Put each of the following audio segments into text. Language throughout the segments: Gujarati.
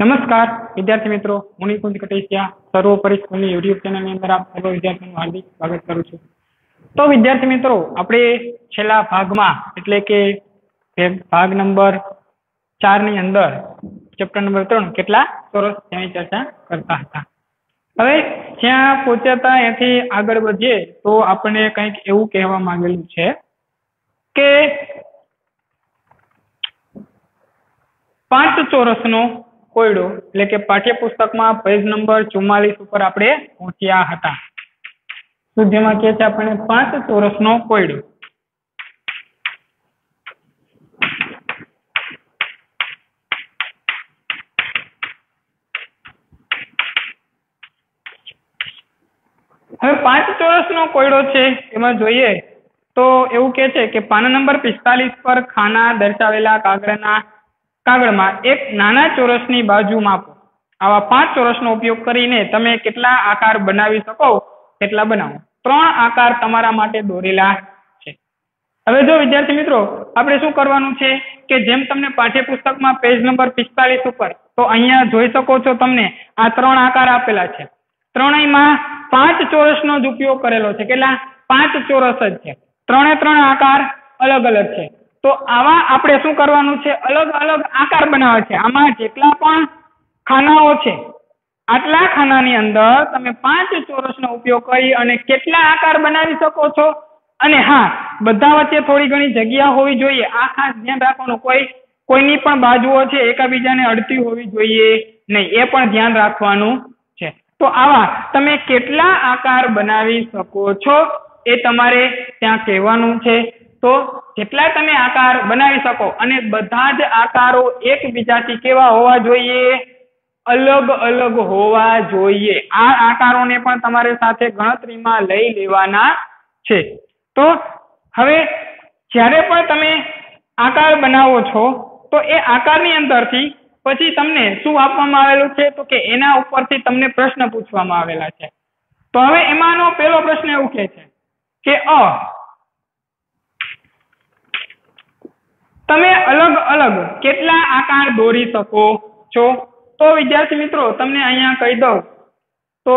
નમસ્કાર, વિદ્યાર્થી મિત્રો. હું નિકુંજ કટેશિયા, સર્વોપરી સ્કૂલની યુટ્યુબ ચેનલની અંદર આપ સર્વ વિદ્યાર્થીઓનું હાર્દિક સ્વાગત કરું છું. તો વિદ્યાર્થી મિત્રો, આપણે છેલ્લા ભાગમાં, એટલે કે ભાગ નંબર ચારની અંદર ચેપ્ટર નંબર ત્રણ, કેટલા ચોરસ તેની ચર્ચા કરતા હતા. હવે જ્યાં પહોંચ્યા હતા, એથી આગળ વધીએ, તો આપણને કંઈક એવું કહેવા માંગેલું છે કે પાંચ ચોરસનો કોયડો એટલે કે પાઠ્યપુસ્તકમાં પેજ નંબર ચુમ્માલીસ ઉપર આપણે પહોંચ્યા હતા. તો જેમાં કે છે આપણને પાંચ ચોરસનો કોયડો હવે પાંચ ચોરસનો કોયડો છે, એમાં જોઈએ તો એવું કે છે કે પાના નંબર પિસ્તાલીસ પર ખાના દર્શાવેલા કાગળના કાગળમાં એક નાના ચોરસની બાજુ માપો. આવા પાંચ ચોરસનો ઉપયોગ કરીને તમે કેટલા આકાર બનાવી શકો તેટલા બનાવો. ત્રણ આકાર તમારા માટે દોરેલા છે. હવે જો વિદ્યાર્થી મિત્રો, આપણે શું કરવાનું છે કે જેમ તમને પાઠ્યપુસ્તકમાં પેજ નંબર પિસ્તાલીસ ઉપર, તો અહીંયા જોઈ શકો છો તમને આ ત્રણ આકાર આપેલા છે. ત્રણેયમાં પાંચ ચોરસનો જ ઉપયોગ કરેલો છે. કેટલા? પાંચ ચોરસ જ છે. ત્રણે ત્રણ આકાર અલગ અલગ છે. તો આવા આપણે શું કરવાનું છે? અલગ અલગ આકાર બનાવવા છે. આમાં જેટલા પણ ખાનાઓ છે, આટલા ખાનાની અંદર તમે પાંચ ચોરસનો ઉપયોગ કરી અને કેટલા આકાર બનાવી શકો છો? અને હા, બધા વચ્ચે થોડી ઘણી જગ્યા હોવી જોઈએ. આ ખાસ ધ્યાન રાખવાનું. કોઈ, કોઈની પણ બાજુઓ છે, એકબીજાને અડતી હોવી જોઈએ નહીં. એ પણ ધ્યાન રાખવાનું છે. તો આવા તમે કેટલા આકાર બનાવી શકો છો એ તમારે ત્યાં કહેવાનું છે. તો જેટલા તમે આકાર બનાવી શકો અને બધા જ આકારો એકબીજાથી કેવા હોવા જોઈએ? અલગ અલગ હોવા જોઈએ. આ આકારોને પણ તમારે સાથે ગણતરીમાં લઈ લેવાના છે. તો હવે જ્યારે પણ તમે આકાર બનાવો છો, તો એ આકારની અંદરથી પછી તમને શું આપવામાં આવેલું છે? તો કે એના ઉપરથી તમને પ્રશ્ન પૂછવામાં આવેલા છે. તો હવે એમાંનો પહેલો પ્રશ્ન એવું કે છે કે અ તમે અલગ અલગ કેટલા આકાર દોરી શકો છો? તો વિદ્યાર્થી મિત્રો, તમને અહીંયા કહી દઉં. તો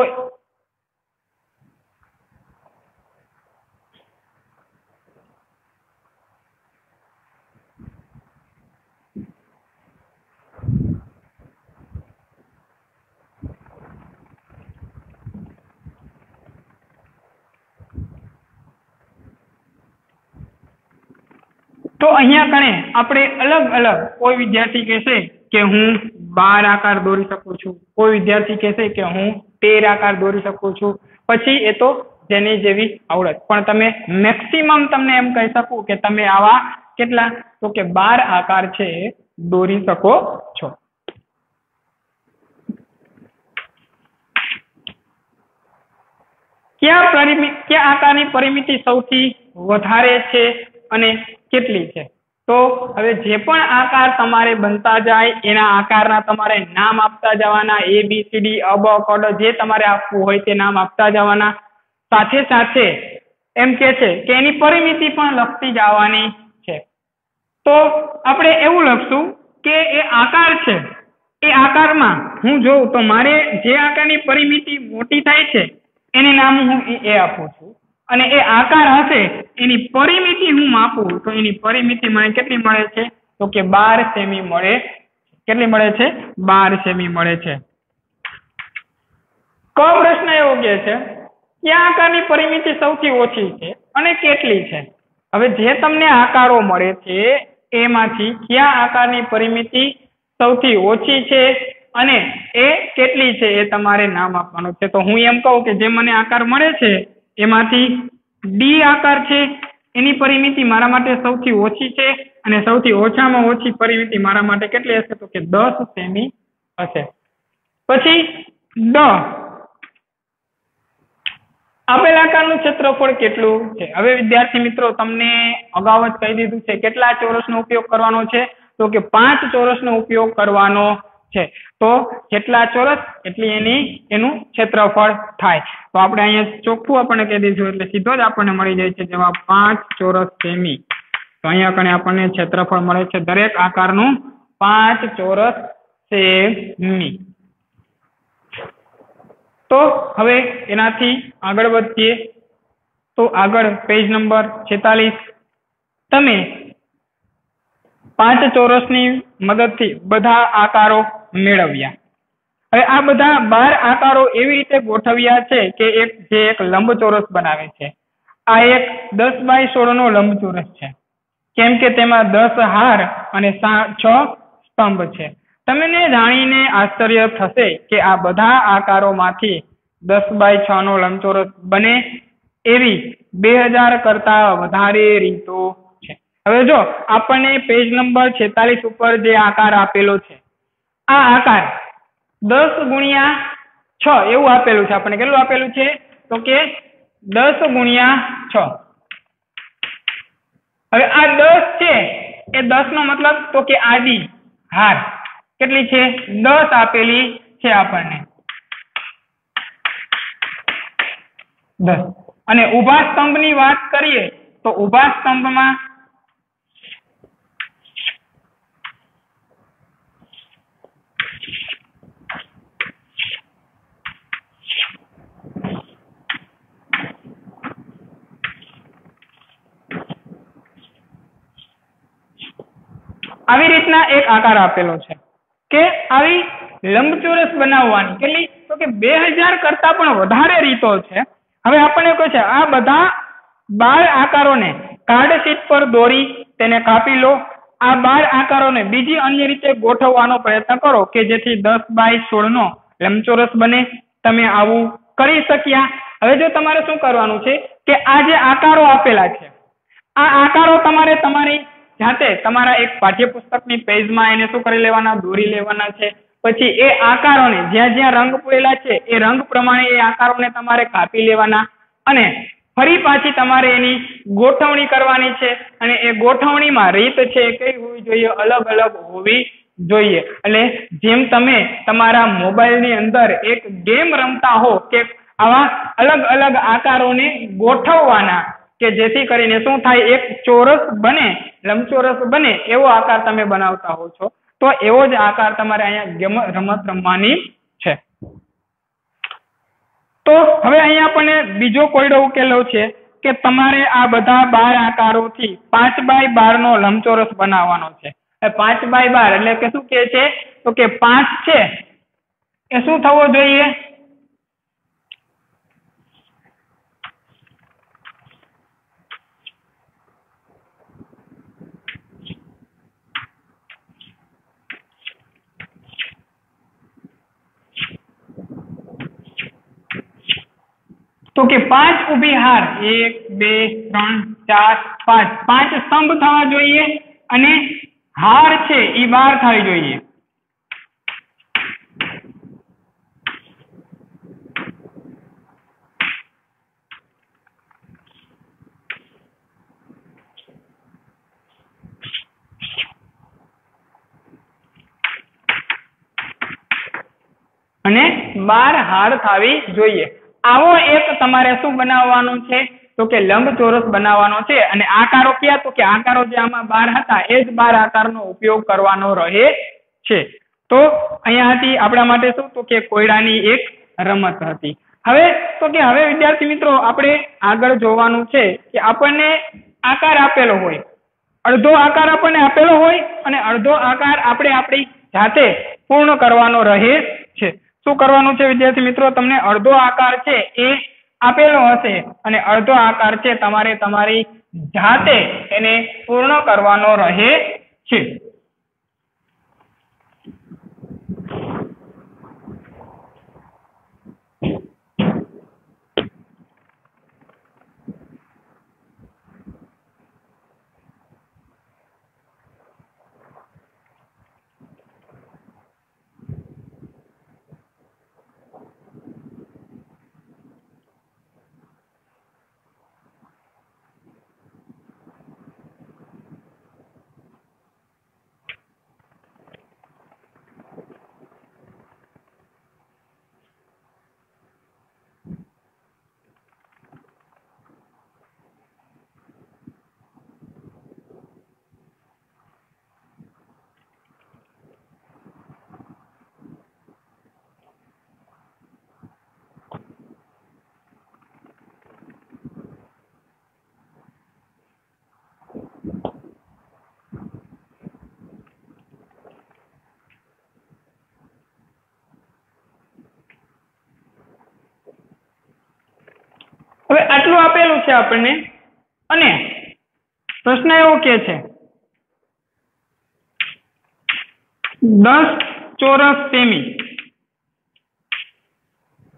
તો અહીંયા કણે આપણે અલગ અલગ કોઈ વિદ્યાર્થી કહેશે કે હું બાર આકાર દોરી શકું છું. કોઈ વિદ્યાર્થી કહેશે કે હું તેર આકાર દોરી શકું છું. પછી એ તો જેની જેવી આવડત. પણ તમે મેક્સિમમ તમને એમ કહી શકું કે તમે આવા કેટલા? તો કે બાર આકાર છે દોરી શકો છો. કયા આકારની પરિમિતિ સૌથી વધારે છે? અને કેટલી છે? તો હવે જે પણ આકાર તમારે બનતા જાય, એના આકારના તમારે નામ આપતા જવાના એ બી સી ડી અબ કડ જે તમારે આપવું હોય તે નામ આપતા જવાના. સાથે સાથે એમ કે છે કે એની પરિમિતિ પણ લખતી જવાની છે. તો આપણે એવું લખશું કે એ આકાર છે. એ આકારમાં હું જોઉં તો મારે જે આકારની પરિમિતિ મોટી થાય છે, એને નામ હું એ આપું છું. અને એ આકાર હશે, એની પરિમિતિ હું માપું, તો એની પરિમિતિ મને કેટલી મળે છે? તો કે બાર સેમી મળે, કેટલી મળે છે? બાર સેમી મળે છે. ક પ્રશ્ન એવો કે છે, કયા આકારની પરિમિતિ સૌથી ઓછી છે અને કેટલી છે? હવે જે તમને આકારો મળે છે, એમાંથી કયા આકારની પરિમિતિ સૌથી ઓછી છે અને એ કેટલી છે એ તમારે નામ આપવાનું છે. તો હું એમ કહું કે જે મને આકાર મળે છે એમાંથી ડી આકાર છે. એની પરિમિતિ મારા માટે સૌથી ઓછી છે અને સૌથી ઓછામાં ઓછી પરિમિતિ મારા માટે કેટલી હશે તો કે દસ સેમી હશે. પછી ડ આપેલ આકારનું ક્ષેત્રફળ કેટલું છે? હવે વિદ્યાર્થી મિત્રો, તમને અગાઉ જ કહી દીધું છે કેટલા ચોરસનો ઉપયોગ કરવાનો છે? તો કે પાંચ ચોરસનો ઉપયોગ કરવાનો છે. તો જેટલા ચોરસ, એટલી એની એનું ક્ષેત્રફળ થાય. તો આપણે અહીંયા ચોખ્ખું આપણને કહી દઈશું, એટલે સીધો જ આપણને મળી જાય છે જેમાં પાંચ ચોરસ સેમી. તો અહીંયા કણે આપણને ક્ષેત્રફળ મળે છે દરેક આકારનું પાંચ ચોરસ સેમી. તો હવે એનાથી આગળ વધીએ. તો આગળ પેજ નંબર છેતાલીસ. તમે પાંચ ચોરસની મદદથી બધા આકારો મેળવ્યા. હવે આ બધા બાર આકારો એવી રીતે ગોઠવ્યા છે કે એક, જે એક લંબચોરસ બનાવે છે. આ એક દસ બાય સોળ નો લંબચોરસ છે. કેમ કે તેમાં દસ હાર અને છ સ્તંભ છે. તમને જાણીને આશ્ચર્ય થશે કે આ બધા આકારોમાંથી દસ બાય છ નો લંબચોરસ બને એવી બે હજાર કરતા વધારે રીતો છે. હવે જો આપણને પેજ નંબર છેતાલીસ ઉપર જે આકાર આપેલો છે આ આકાર દસ ગુણ્યા છ, એવું આપેલું છે. આપણને કેટલું આપેલું છે? તો કે દસ ગુણ્યા છ. હવે આ દસ છે, એ દસ નો મતલબ તો કે આદિ હાર. કેટલી છે? દસ આપેલી છે આપણને. દસ. અને ઊભા સ્તંભની વાત કરીએ તો ઊભા સ્તંભમાં આવી રીતના એક આકાર આપેલો છે કે આવી લંબચોરસ બનાવવાની કેટલી? તો કે બે હજાર કરતા પણ વધારે રીતો છે. હવે આપણને કહે છે, આ બધા બાર આકારોને કાર્ડ શીટ પર દોરી તેને કાપી લો. આ બાર આકારોને બીજી અન્ય રીતે ગોઠવવાનો પ્રયત્ન કરો કે જેથી દસ બાય સોળ નો લંબચોરસ બને. તમે આવું કરી શક્યા. હવે જો તમારે શું કરવાનું છે કે આ જે આકારો આપેલા છે, આ આકારો તમારે તમારી જાતે તમારા એક પાઠ્યપુસ્તકની પેજમાં એને શું કરી લેવાના, દોરી લેવાના છે. પછી એ આકારોને, જ્યાં જ્યાં રંગ પૂરેલા છે, એ રંગ પ્રમાણે એ આકારોને તમારે કાપી લેવાના અને ફરી પાછી તમારે એની ગોઠવણી કરવાની છે અને એ ગોઠવણીમાં રીત છે એ કઈ હોવી જોઈએ? અલગ અલગ હોવી જોઈએ. એટલે જેમ તમે તમારા મોબાઈલની અંદર એક ગેમ રમતા હો કે આવા અલગ અલગ આકારોને ગોઠવવાના કે જેથી કરીને શું થાય, એક ચોરસ બને, લંબચોરસ બને, એવો આકાર તમે બનાવતા હો છો. તો એવો જ આકાર તમારે અહીંયા રમત રમવાની છે. તો હવે અહીંયા આપણને બીજો કોયડો ઉકેલો છે કે તમારે આ બધા બાર આકારોથી પાંચ બાય બાર નો લંબચોરસ બનાવવાનો છે. પાંચ બાય બાર એટલે કે શું કે છે? તો કે પાંચ છે. એ શું થવો જોઈએ? તો કે પાંચ ઊભી હાર, એક, બે, ત્રણ, ચાર, પાંચ. પાંચ સ્તંભ થવા જોઈએ અને હાર છે એ બાર થવી જોઈએ. અને બાર હાર થવી જોઈએ. આવો એક તમારે શું બનાવવાનું છે? તો કે લંબચોરસ બનાવવાનો છે. અને આકારો કયા? તો કે આકારો જે આમાં બાર હતા, એ જ બાર આકારનો ઉપયોગ કરવાનો રહે છે. તો અહીંયા હતી આપણા માટે શું? તો કે કોયડાની એક રમત હતી. હવે, તો કે હવે વિદ્યાર્થી મિત્રો, આપણે આગળ જોવાનું છે કે આપણને આકાર આપેલો હોય. અડધો આકાર આપણને આપેલો હોય અને અડધો આકાર આપણે આપણી જાતે પૂર્ણ કરવાનો રહે છે. શું કરવાનું છે, વિદ્યાર્થી મિત્રો? તમને અડધો આકાર છે એ આપેલો હશે અને અડધો આકાર છે તમારે તમારી જાતે એને પૂર્ણ કરવાનો રહે છે. હવે આટલું આપેલું છે આપણને. અને પ્રશ્ન એવો કે છે, દસ ચોરસ સેમી.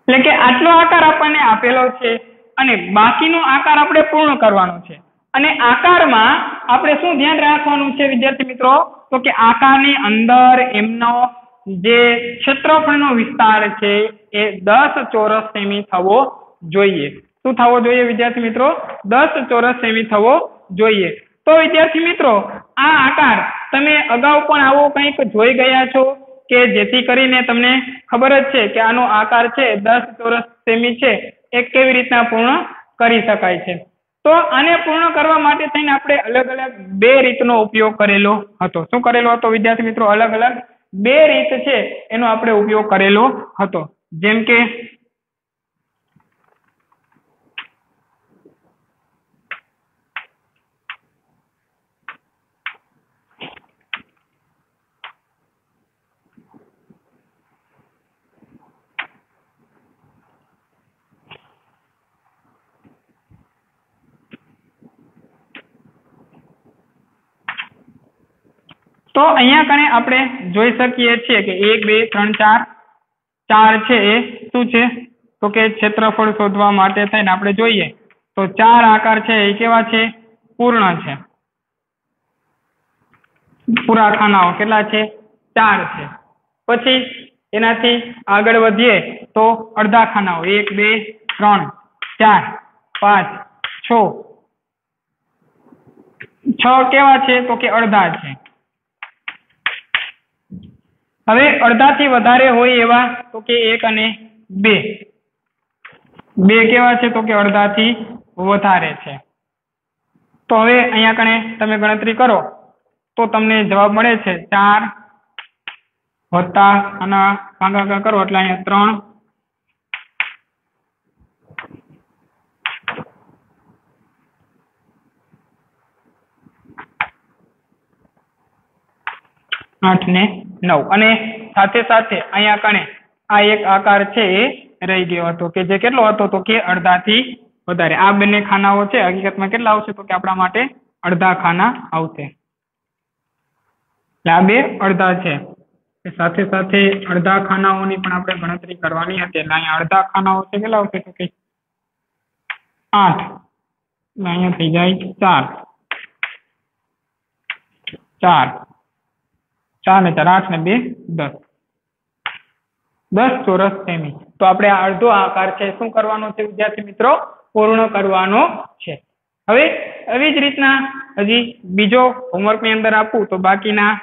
એટલે કે આટલો આકાર આપણને આપેલો છે અને બાકીનો આકાર આપણે પૂર્ણ કરવાનો છે. અને આકારમાં આપણે શું ધ્યાન રાખવાનું છે વિદ્યાર્થી મિત્રો? તો કે આકારની અંદર એમનો જે ક્ષેત્રફળનો વિસ્તાર છે એ દસ ચોરસ સેમી થવો જોઈએ. શું થવો જોઈએ વિદ્યાર્થી મિત્રો? દસ ચોરસ સેમી થવો જોઈએ. તો વિદ્યાર્થી મિત્રો, આ આકાર તમે અગાઉ પણ આવો કંઈક જોઈ ગયા છો કે જેથી કરીને તમને ખબર જ છે કે આનો આકાર છે દસ ચોરસ સેમી છે. એ કેવી રીતના પૂર્ણ કરી શકાય છે? તો આને પૂર્ણ કરવા માટે થઈને આપણે અલગ અલગ બે રીતનો ઉપયોગ કરેલો હતો. શું કરેલો હતો વિદ્યાર્થી મિત્રો? અલગ અલગ બે રીત છે એનો આપણે ઉપયોગ કરેલો હતો. જેમ કે તો અહીંયા કણે આપણે જોઈ શકીએ છીએ કે એક, બે, ત્રણ, ચાર ચાર છે એ શું છે? તો કે ક્ષેત્રફળ શોધવા માટે થઈને આપણે જોઈએ. તો ચાર આકાર છે એ કેવા છે? પૂર્ણ છે. પૂરા ખાનાઓ કેટલા છે? ચાર છે. પછી એનાથી આગળ વધીએ તો અડધા ખાનાઓ એક, બે, ત્રણ, ચાર, પાંચ, છ. છ કેવા છે? તો કે અડધા છે. હવે અડધાથી વધારે હોય એવા તો કે એક અને બે. બે કેવા છે તો કે અડધાથી વધારે છે. તો હવે અહીંયા કણે તમે ગણતરી કરો. તો તમને જવાબ મળે છે ચાર વત્તા આના ભાગાકાર કરો એટલે અહીંયા ત્રણ આઠ ને નવ. અને સાથે સાથે અહીંયા કણે આ એક આકાર છે એ રહી ગયો હતો કે જે કેટલો હતો તો કે અડધાથી વધારે. આ બંને ખાનાઓ છે. હકીકતમાં કેટલા આવશે તો કે આપણા માટે અડધા ખાના આવશે. આ બે અડધા છે. સાથે સાથે અડધા ખાનાઓની પણ આપણે ગણતરી કરવાની હતી. એટલે અહીંયા અડધા ખાનાઓ છે. કેટલા આવશે તો કે આઠ. અહીંયા થઈ જાય ચાર. ચાર. ચાર ને ચાર, આઠ ને બે, દસ. દસ ચોરસ સેમી. તો આપણે અડધો આકાર છે, શું કરવાનો છે વિદ્યાર્થી મિત્રો? પૂર્ણ કરવાનો છે. હવે આવી જ રીતના હજી બીજો હોમવર્કની અંદર આપું તો બાકીના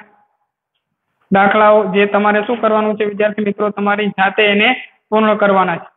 દાખલાઓ જે તમારે શું કરવાનું છે વિદ્યાર્થી મિત્રો? તમારી જાતે એને પૂર્ણ કરવાના છે.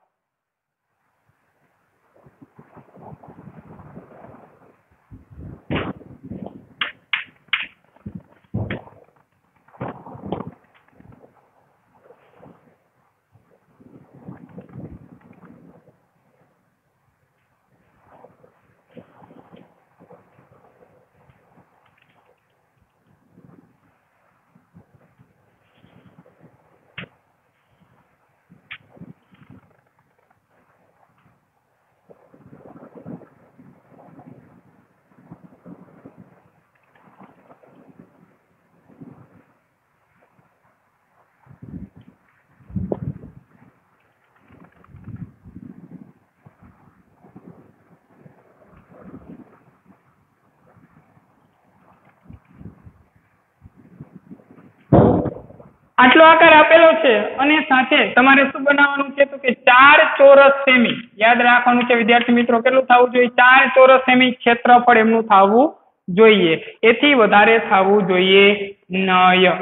આટલો આકાર આપેલો છે અને સાથે તમારે શું બનાવવાનું છે તો કે ચાર ચોરસ સેમી. યાદ રાખવાનું છે વિદ્યાર્થી મિત્રો, કેટલું થવું જોઈએ? ચાર ચોરસ સેમી ક્ષેત્રફળ એમનું થવું જોઈએ. એથી વધારે થવું જોઈએ નય.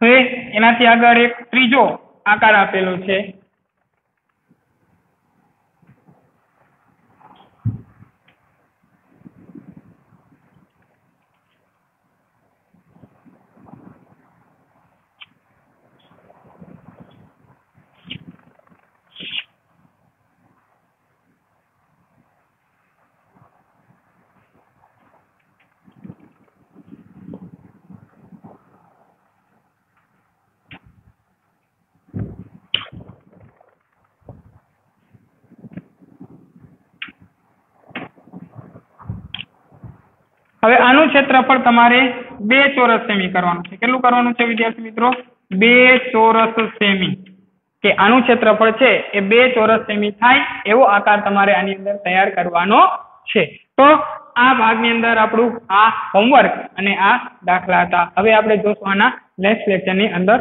હવે એનાથી આગળ એક ત્રીજો આકાર આપેલો છે. હવે આનું ક્ષેત્રફળ તમારે બે ચોરસ સેમી કરવાનું છે. કેટલું કરવાનું છે વિદ્યાર્થી મિત્રો? બે ચોરસ સેમી. કે આનું ક્ષેત્રફળ છે એ બે ચોરસ સેમી થાય એવો આકાર તમારે આની અંદર તૈયાર કરવાનો છે. તો આ ભાગની અંદર આપણું આ હોમવર્ક અને આ દાખલા હતા. હવે આપણે જોશું આના નેક્સ્ટ લેક્ચરની અંદર